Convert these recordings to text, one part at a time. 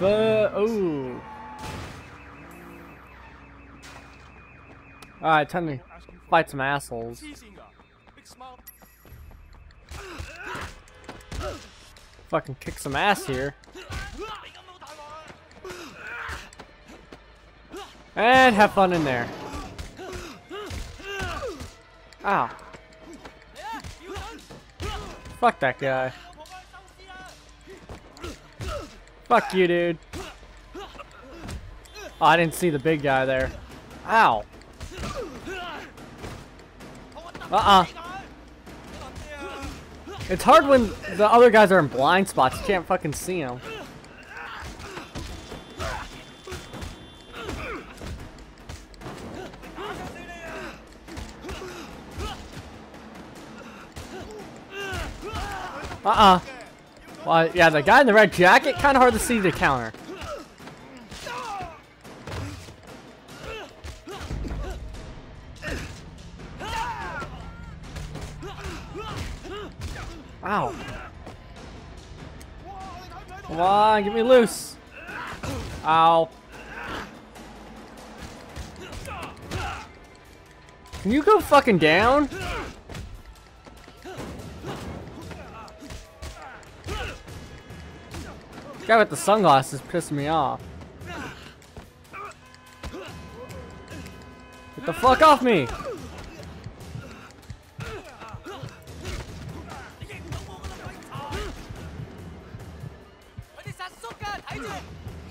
Third. Oh. Alright, time to fight some assholes. Fucking kick some ass here. And have fun in there. Ow. Fuck that guy. Fuck you, dude. Oh, I didn't see the big guy there. Ow. Uh-uh. It's hard when the other guys are in blind spots. You can't fucking see them. Uh-uh. Well, yeah, the guy in the red jacket, kind of hard to see the counter. Ow. Come on, get me loose. Ow. Can you go fucking down? Guy with the sunglasses pissed me off. Get the fuck off me!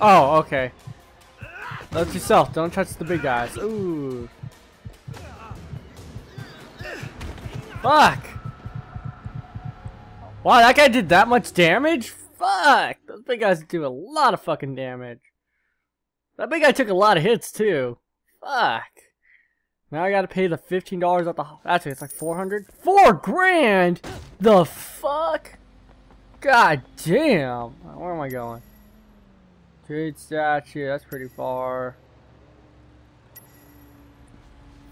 Oh, okay. Note yourself, don't touch the big guys. Ooh. Fuck! Wow, that guy did that much damage? Fuck! Big guys do a lot of fucking damage. That big guy took a lot of hits too. Fuck. Now I gotta pay the $15 at the... Actually, it's like 400 Four grand? The fuck? God damn. Where am I going? Jade statue, that's pretty far.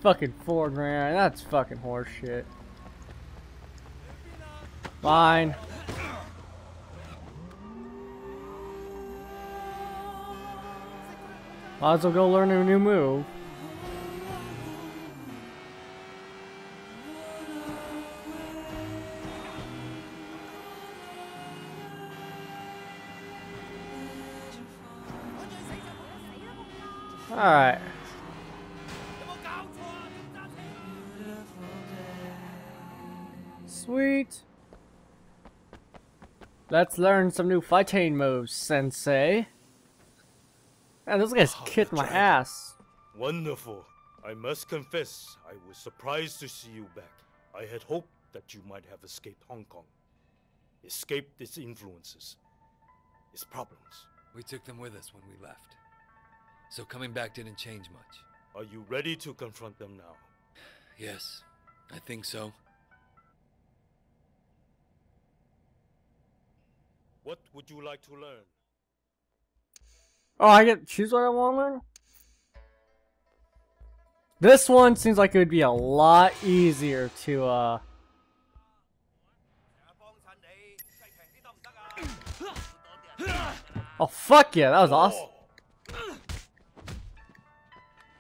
Fucking four grand, that's fucking horseshit. Fine. Might as well go learn a new move. Alright. Sweet. Let's learn some new fighting moves, sensei. Man, this guy's Oh, kicked my ass. Wonderful. I must confess, I was surprised to see you back. I had hoped that you might have escaped Hong Kong. Escaped its influences, its problems. We took them with us when we left. So coming back didn't change much. Are you ready to confront them now? Yes, I think so. What would you like to learn? Oh, I get choose what I want to learn? This one seems like it would be a lot easier to, uh... Oh, fuck yeah, that was awesome.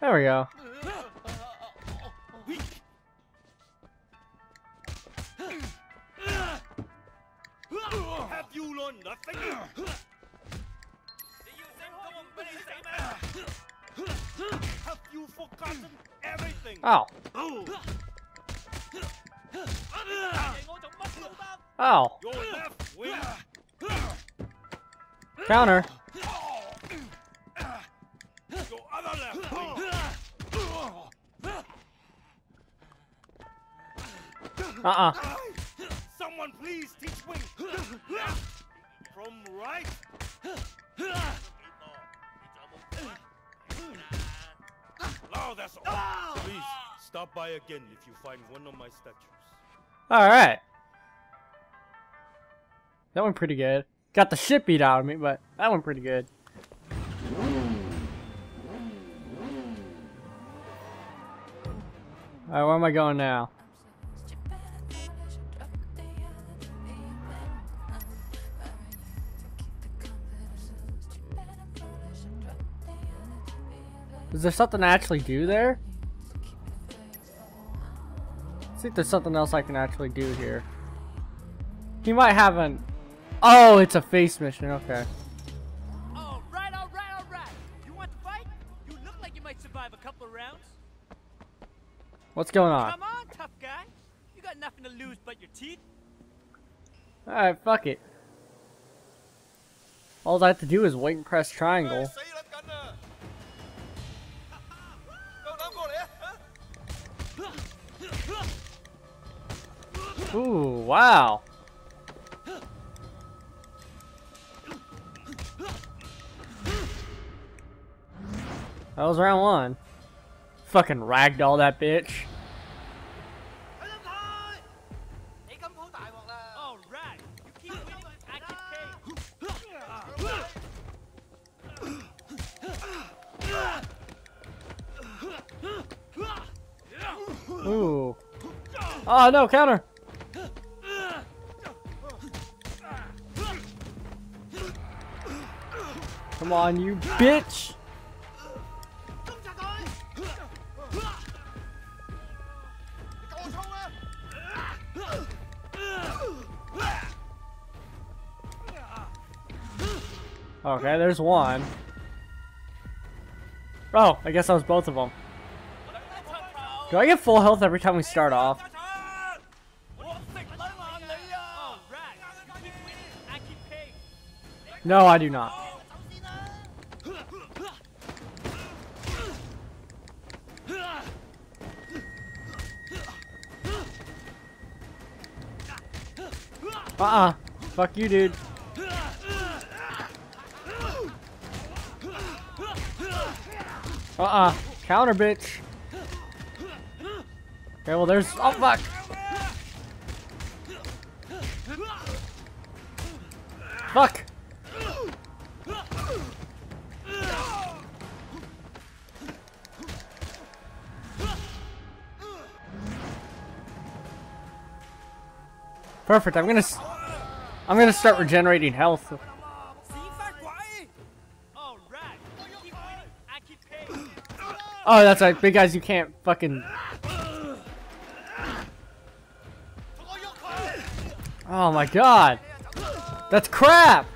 There we go. Have you learned nothing? Have you forgotten everything? Ow. Ow. Your left wing Counter. Your other left wing. Uh-uh. Someone please teach wing. From right. Now that's all. Ah! Please stop by again if you find one of my statues. Alright. That went pretty good. Got the shit beat out of me, but that went pretty good. Alright, where am I going now? Is there something to actually do there? I think there's something else I can actually do here. He might have an... Oh, it's a face mission, okay. All right, all right, all right. You want to fight? You look like you might survive a couple of rounds. What's going on? Come on, tough guy. You got nothing to lose but your teeth. Alright, fuck it. All I have to do is wait and press triangle. Ooh, wow. That was round one. Fucking ragdoll that bitch. Ooh. Oh no, counter! Come on, you bitch! Okay, there's one. Oh, I guess that was both of them. Do I get full health every time we start off? No, I do not. Uh-uh. Fuck you, dude. Uh-uh. Counter, bitch. Okay, well, there's... Oh, fuck. Fuck. Perfect. I'm gonna. s- I'm gonna start regenerating health. All right. You keep winning, I keep paying. Oh, that's right. Big guys, you can't fucking. Oh my god. That's crap.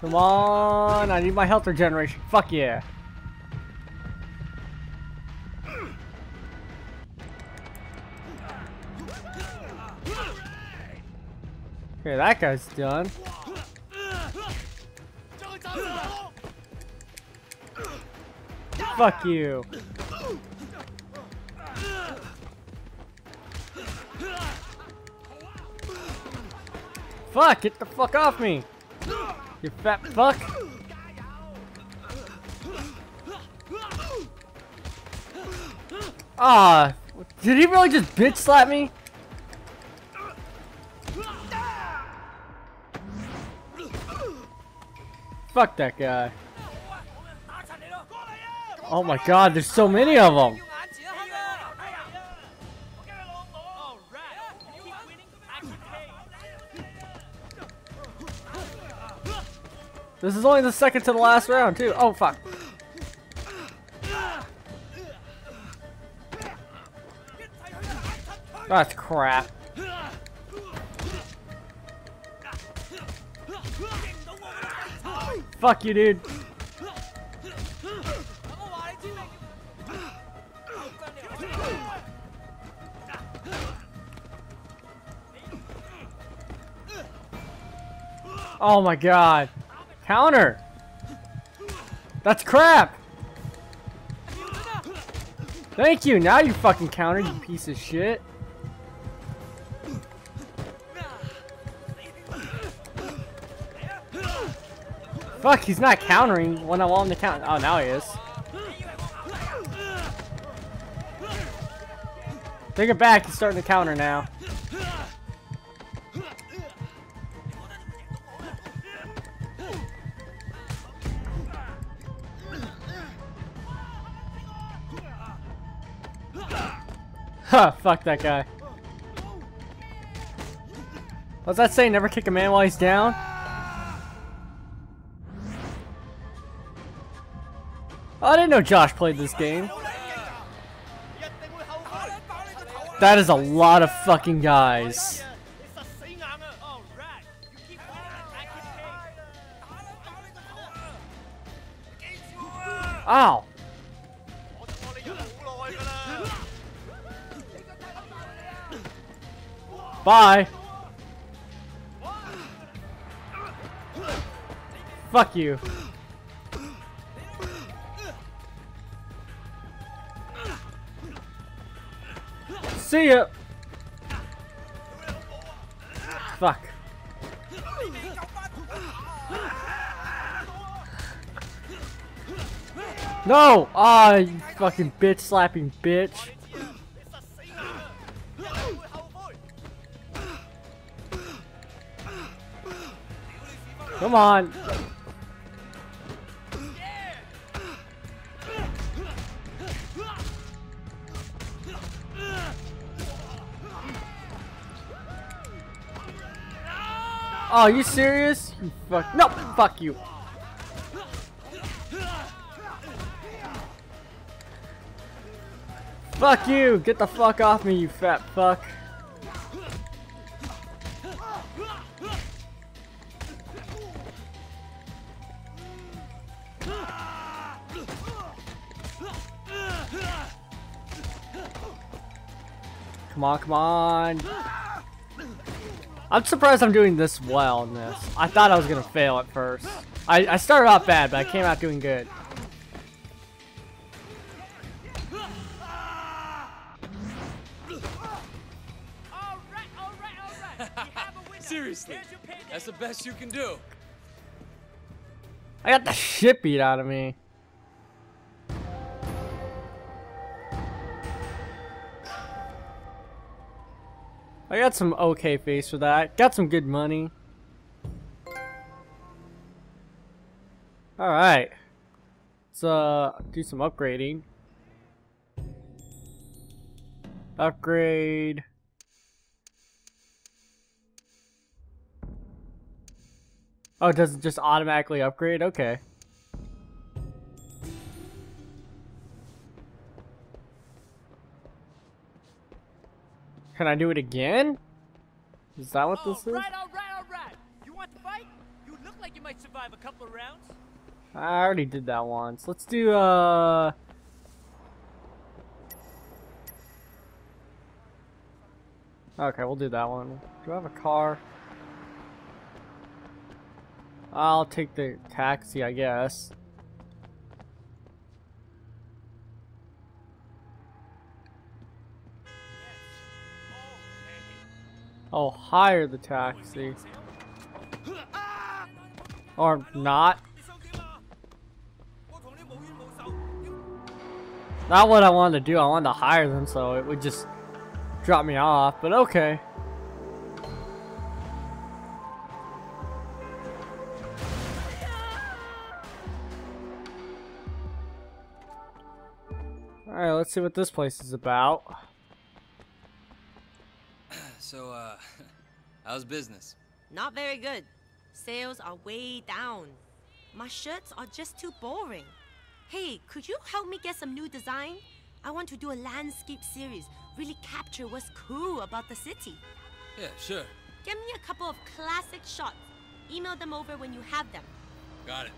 Come on, I need my health regeneration. Fuck yeah. Okay, that guy's done. Fuck you. Fuck, get the fuck off me. You fat fuck. Ah, did he really just bitch slap me? Fuck that guy. Oh my god, there's so many of them. This is only the second to the last round, too. Oh, fuck. That's crap. Fuck you, dude. Oh my god. Counter! That's crap! Thank you, now you fucking counter, you piece of shit. Fuck, he's not countering when I want him to count. Oh, now he is. Take it back, he's starting to counter now. Huh, fuck that guy. What's that say? Never kick a man while he's down? I didn't know Josh played this game. That is a lot of fucking guys. Ow! Bye! Fuck you. see ya! Fuck. No! Ah, oh, you fucking bitch slapping bitch. Come on. Oh, you serious? You fuck. No, fuck you. Fuck you! Get the fuck off me, you fat fuck. Come on, come on. I'm surprised I'm doing this well in this. I thought I was gonna fail at first. I, I started off bad, but I came out doing good. Seriously, Here's your payday. that's the best you can do. I got the shit beat out of me. I got some okay face for that. Got some good money. Alright. Let's uh do some upgrading. Upgrade. Oh, does it just automatically upgrade? Okay. Can I do it again? Is that what All this is? right, all right, all right. You want to fight? You look like you might survive a couple of rounds. I already did that once. Let's do, uh... Okay, we'll do that one. Do I have a car? I'll take the taxi, I guess. I'll hire the taxi. Or not. Not what I wanted to do. I wanted to hire them so it would just drop me off, but okay. Alright, let's see what this place is about. So, uh, how's business? Not very good. Sales are way down. My shirts are just too boring. Hey, could you help me get some new design? I want to do a landscape series, really capture what's cool about the city. Yeah, sure. Get me a couple of classic shots. Email them over when you have them. Got it.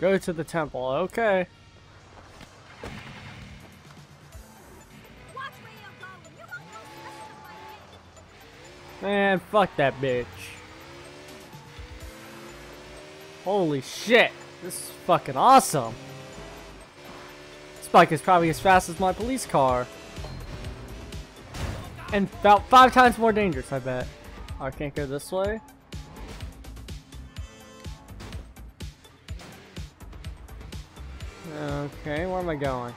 Go to the temple, okay. Man, fuck that bitch. Holy shit. This is fucking awesome. This bike is probably as fast as my police car. And about five times more dangerous, I bet. I can't go this way. Okay, where am I going?